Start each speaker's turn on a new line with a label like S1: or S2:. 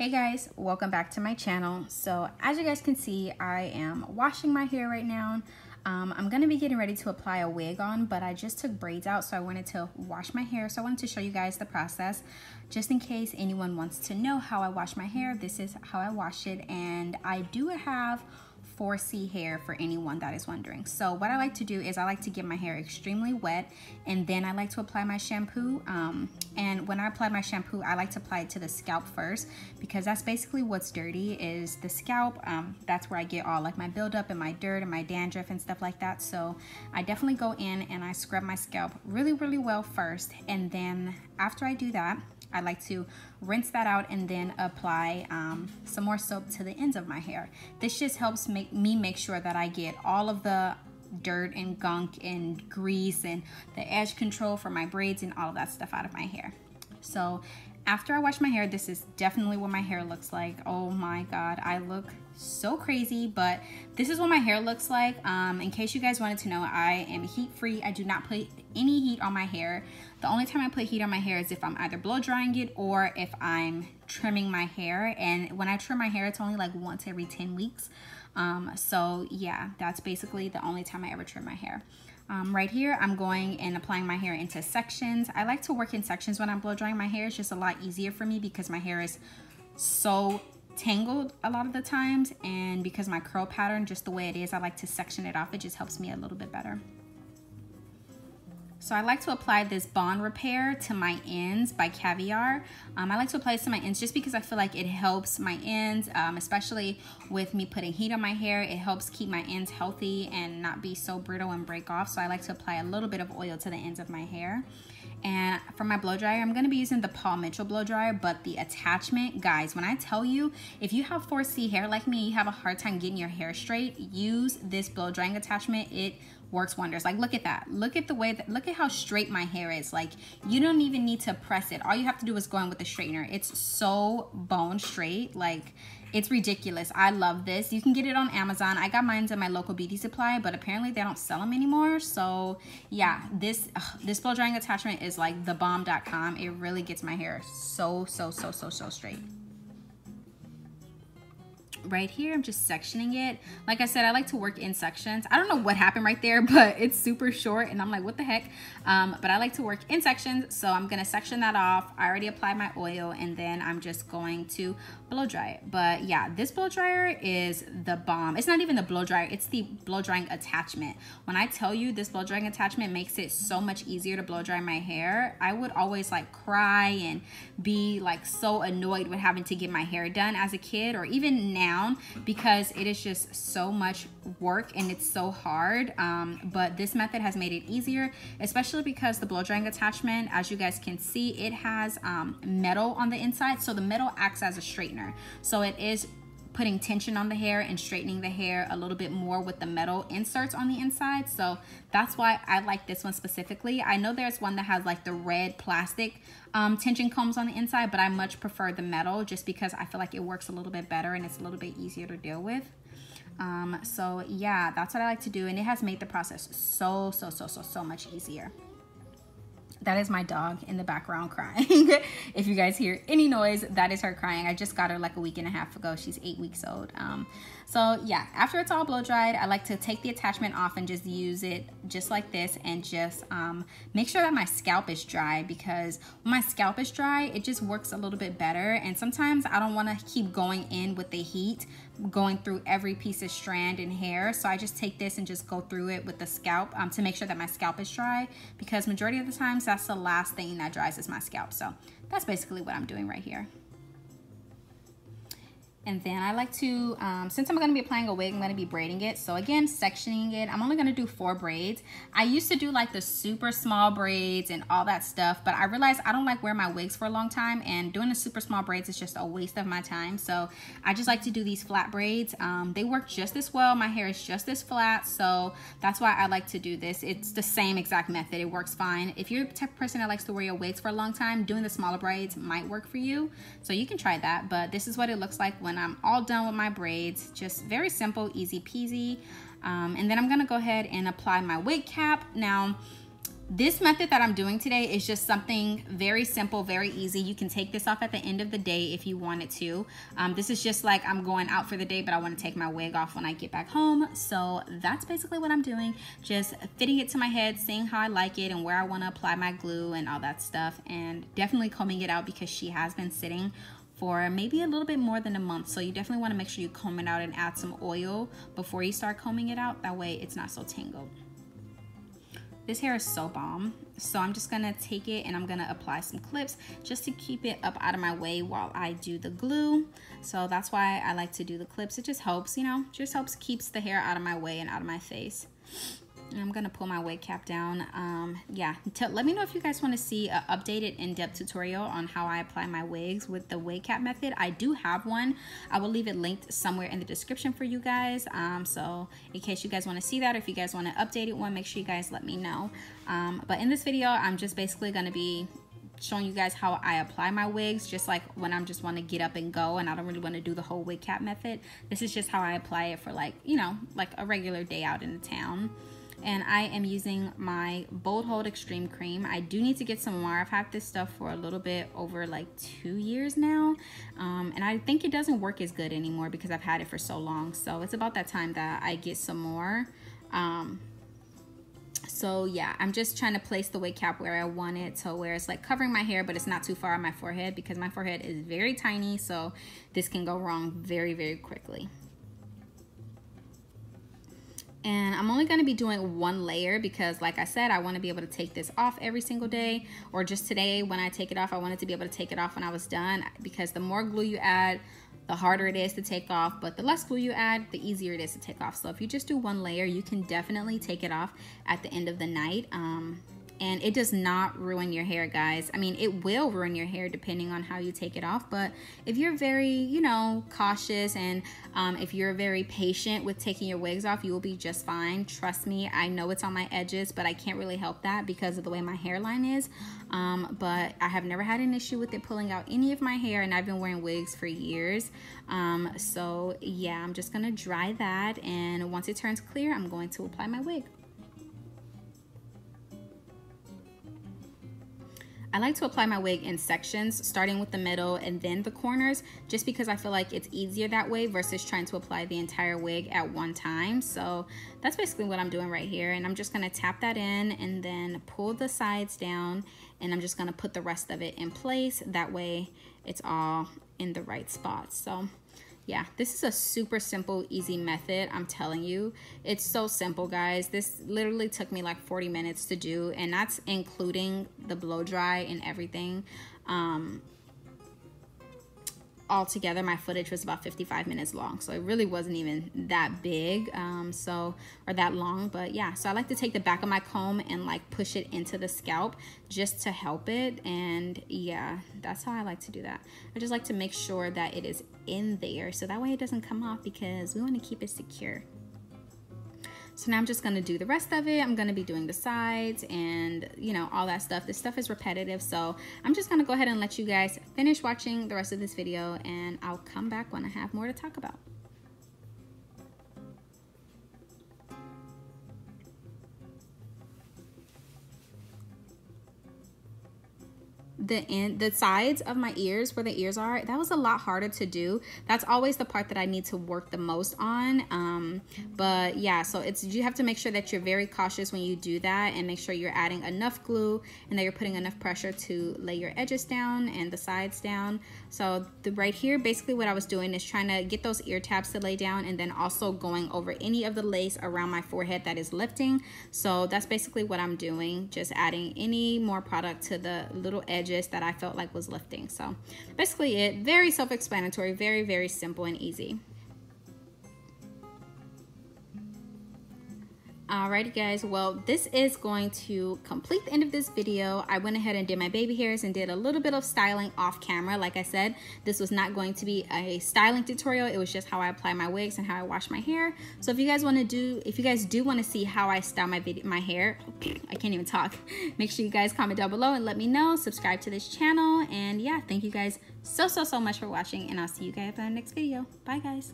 S1: Hey guys, welcome back to my channel. So as you guys can see, I am washing my hair right now. Um, I'm gonna be getting ready to apply a wig on, but I just took braids out, so I wanted to wash my hair. So I wanted to show you guys the process, just in case anyone wants to know how I wash my hair. This is how I wash it, and I do have 4C hair for anyone that is wondering. So what I like to do is I like to get my hair extremely wet and then I like to apply my shampoo. Um, and when I apply my shampoo, I like to apply it to the scalp first because that's basically what's dirty is the scalp. Um, that's where I get all like my buildup and my dirt and my dandruff and stuff like that. So I definitely go in and I scrub my scalp really, really well first. And then after I do that, I like to rinse that out and then apply um, some more soap to the ends of my hair. This just helps make me make sure that I get all of the dirt and gunk and grease and the edge control for my braids and all of that stuff out of my hair. So after I wash my hair, this is definitely what my hair looks like. Oh my God, I look so crazy, but this is what my hair looks like. Um, in case you guys wanted to know, I am heat free. I do not put any heat on my hair. The only time I put heat on my hair is if I'm either blow drying it or if I'm trimming my hair. And when I trim my hair, it's only like once every 10 weeks. Um, so yeah, that's basically the only time I ever trim my hair. Um, right here, I'm going and applying my hair into sections. I like to work in sections when I'm blow drying my hair. It's just a lot easier for me because my hair is so tangled a lot of the times and because my curl pattern, just the way it is, I like to section it off. It just helps me a little bit better. So I like to apply this Bond Repair to my ends by Caviar. Um, I like to apply this to my ends just because I feel like it helps my ends, um, especially with me putting heat on my hair. It helps keep my ends healthy and not be so brittle and break off. So I like to apply a little bit of oil to the ends of my hair. And for my blow dryer, I'm gonna be using the Paul Mitchell blow dryer, but the attachment, guys, when I tell you, if you have 4C hair like me, you have a hard time getting your hair straight, use this blow drying attachment. It works wonders. Like, look at that. Look at the way that, look at how straight my hair is. Like, you don't even need to press it. All you have to do is go in with the straightener. It's so bone straight. Like, it's ridiculous. I love this. You can get it on Amazon. I got mine at my local beauty supply, but apparently they don't sell them anymore. So yeah, this ugh, this blow drying attachment is like the bomb.com. It really gets my hair so, so, so, so, so straight right here i'm just sectioning it. Like i said i like to work in sections. I don't know what happened right there but it's super short and i'm like what the heck? Um, but i like to work in sections so i'm gonna section that off. I already applied my oil and then i'm just going to blow dry it but yeah this blow dryer is the bomb it's not even the blow dryer it's the blow drying attachment when i tell you this blow drying attachment makes it so much easier to blow dry my hair i would always like cry and be like so annoyed with having to get my hair done as a kid or even now because it is just so much work and it's so hard. Um, but this method has made it easier, especially because the blow drying attachment, as you guys can see, it has um, metal on the inside. So the metal acts as a straightener. So it is putting tension on the hair and straightening the hair a little bit more with the metal inserts on the inside. So that's why I like this one specifically. I know there's one that has like the red plastic um, tension combs on the inside, but I much prefer the metal just because I feel like it works a little bit better and it's a little bit easier to deal with. Um, so yeah, that's what I like to do. And it has made the process so, so, so, so, so much easier that is my dog in the background crying. if you guys hear any noise, that is her crying. I just got her like a week and a half ago. She's eight weeks old. Um, so yeah, after it's all blow dried, I like to take the attachment off and just use it just like this and just um, make sure that my scalp is dry because when my scalp is dry, it just works a little bit better. And sometimes I don't wanna keep going in with the heat, going through every piece of strand and hair. So I just take this and just go through it with the scalp um, to make sure that my scalp is dry because majority of the times that's the last thing that dries is my scalp. So that's basically what I'm doing right here. And then I like to, um, since I'm going to be applying a wig, I'm going to be braiding it. So again, sectioning it. I'm only going to do four braids. I used to do like the super small braids and all that stuff, but I realized I don't like wear my wigs for a long time and doing the super small braids is just a waste of my time. So I just like to do these flat braids. Um, they work just as well. My hair is just as flat. So that's why I like to do this. It's the same exact method. It works fine. If you're the type of person that likes to wear your wigs for a long time, doing the smaller braids might work for you. So you can try that, but this is what it looks like when I'm all done with my braids. Just very simple, easy peasy. Um, and then I'm gonna go ahead and apply my wig cap. Now, this method that I'm doing today is just something very simple, very easy. You can take this off at the end of the day if you wanted to. Um, this is just like I'm going out for the day, but I want to take my wig off when I get back home. So that's basically what I'm doing. Just fitting it to my head, seeing how I like it and where I want to apply my glue and all that stuff. And definitely combing it out because she has been sitting for maybe a little bit more than a month. So you definitely want to make sure you comb it out and add some oil before you start combing it out. That way it's not so tangled. This hair is so bomb. So I'm just gonna take it and I'm gonna apply some clips just to keep it up out of my way while I do the glue. So that's why I like to do the clips. It just helps, you know, just helps keeps the hair out of my way and out of my face. I'm gonna pull my wig cap down. Um, yeah, let me know if you guys wanna see an updated in-depth tutorial on how I apply my wigs with the wig cap method. I do have one. I will leave it linked somewhere in the description for you guys. Um, so in case you guys wanna see that, or if you guys want an updated one, make sure you guys let me know. Um, but in this video, I'm just basically gonna be showing you guys how I apply my wigs just like when I'm just want to get up and go and I don't really want to do the whole wig cap method this is just how I apply it for like you know like a regular day out in the town and I am using my Bold Hold Extreme Cream. I do need to get some more. I've had this stuff for a little bit over like two years now, um, and I think it doesn't work as good anymore because I've had it for so long. So it's about that time that I get some more. Um, so yeah, I'm just trying to place the wig cap where I want it to where it's like covering my hair, but it's not too far on my forehead because my forehead is very tiny. So this can go wrong very, very quickly and I'm only going to be doing one layer because like I said I want to be able to take this off every single day. Or just today when I take it off I wanted to be able to take it off when I was done because the more glue you add the harder it is to take off. But the less glue you add the easier it is to take off. So if you just do one layer you can definitely take it off at the end of the night. Um, and it does not ruin your hair guys. I mean it will ruin your hair depending on how you take it off but if you're very you know cautious and um, if you're very patient with taking your wigs off you will be just fine. Trust me i know it's on my edges but i can't really help that because of the way my hairline is. Um, but i have never had an issue with it pulling out any of my hair and i've been wearing wigs for years. Um, so yeah i'm just gonna dry that and once it turns clear i'm going to apply my wig I like to apply my wig in sections, starting with the middle and then the corners, just because I feel like it's easier that way versus trying to apply the entire wig at one time. So that's basically what I'm doing right here. And I'm just gonna tap that in and then pull the sides down and I'm just gonna put the rest of it in place. That way it's all in the right spots. So yeah, this is a super simple, easy method. I'm telling you, it's so simple, guys. This literally took me like 40 minutes to do, and that's including the blow dry and everything. Um, altogether my footage was about 55 minutes long so it really wasn't even that big um, so or that long but yeah so I like to take the back of my comb and like push it into the scalp just to help it and yeah that's how I like to do that I just like to make sure that it is in there so that way it doesn't come off because we want to keep it secure so now I'm just gonna do the rest of it. I'm gonna be doing the sides and you know, all that stuff. This stuff is repetitive. So I'm just gonna go ahead and let you guys finish watching the rest of this video and I'll come back when I have more to talk about. The end the sides of my ears where the ears are that was a lot harder to do. That's always the part that I need to work the most on um, but yeah so it's you have to make sure that you're very cautious when you do that and make sure you're adding enough glue and that you're putting enough pressure to lay your edges down and the sides down. So the right here basically what I was doing is trying to get those ear tabs to lay down and then also going over any of the lace around my forehead that is lifting. So that's basically what I'm doing just adding any more product to the little edges that I felt like was lifting. So basically it, very self-explanatory, very, very simple and easy. Alrighty guys, well this is going to complete the end of this video. I went ahead and did my baby hairs and did a little bit of styling off camera. Like I said, this was not going to be a styling tutorial. It was just how I apply my wigs and how I wash my hair. So if you guys want to do, if you guys do want to see how I style my video, my hair, I can't even talk. Make sure you guys comment down below and let me know. Subscribe to this channel. And yeah, thank you guys so, so, so much for watching and I'll see you guys in the next video. Bye guys.